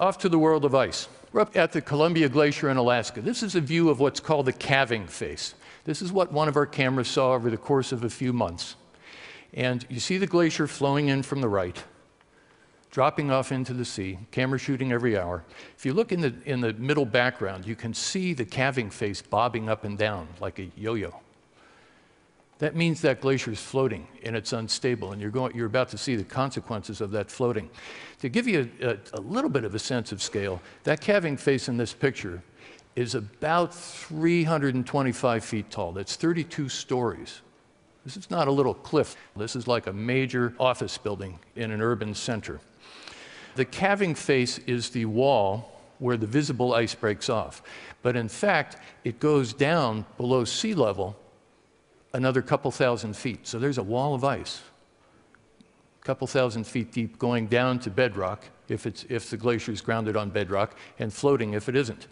off to the world of ice. We're up at the Columbia Glacier in Alaska. This is a view of what's called the calving face. This is what one of our cameras saw over the course of a few months. And you see the glacier flowing in from the right, dropping off into the sea, camera shooting every hour. If you look in the, in the middle background, you can see the calving face bobbing up and down like a yo yo. That means that glacier is floating and it's unstable, and you're, going, you're about to see the consequences of that floating. To give you a, a, a little bit of a sense of scale, that calving face in this picture is about 325 feet tall. That's 32 stories. This is not a little cliff. This is like a major office building in an urban center. The calving face is the wall where the visible ice breaks off. But in fact, it goes down below sea level another couple thousand feet. So there's a wall of ice, a couple thousand feet deep, going down to bedrock if, it's, if the glacier is grounded on bedrock, and floating if it isn't.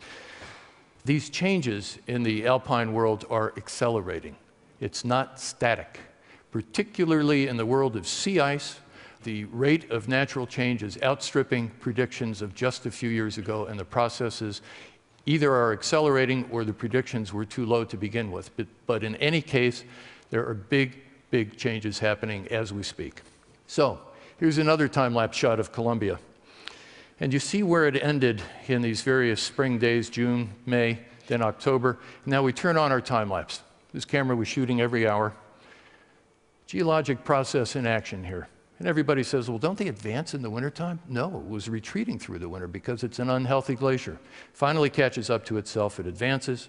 These changes in the alpine world are accelerating. It's not static. Particularly in the world of sea ice, the rate of natural change is outstripping predictions of just a few years ago, and the processes either are accelerating or the predictions were too low to begin with. But, but in any case, there are big, big changes happening as we speak. So here's another time-lapse shot of Columbia. And you see where it ended in these various spring days, June, May, then October. Now we turn on our time-lapse. This camera was shooting every hour. Geologic process in action here. And everybody says, well, don't they advance in the wintertime? No, it was retreating through the winter because it's an unhealthy glacier. Finally catches up to itself, it advances.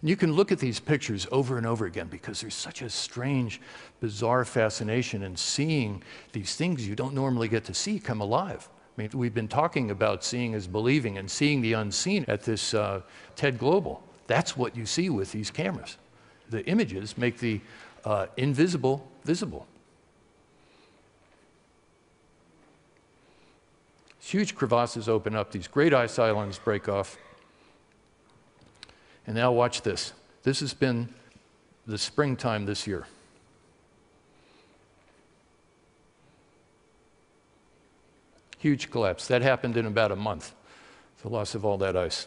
And you can look at these pictures over and over again because there's such a strange, bizarre fascination in seeing these things you don't normally get to see come alive. I mean, we've been talking about seeing as believing and seeing the unseen at this uh, TED Global. That's what you see with these cameras the images make the uh, invisible visible. Huge crevasses open up, these great ice islands break off. And now watch this. This has been the springtime this year. Huge collapse. That happened in about a month, the loss of all that ice.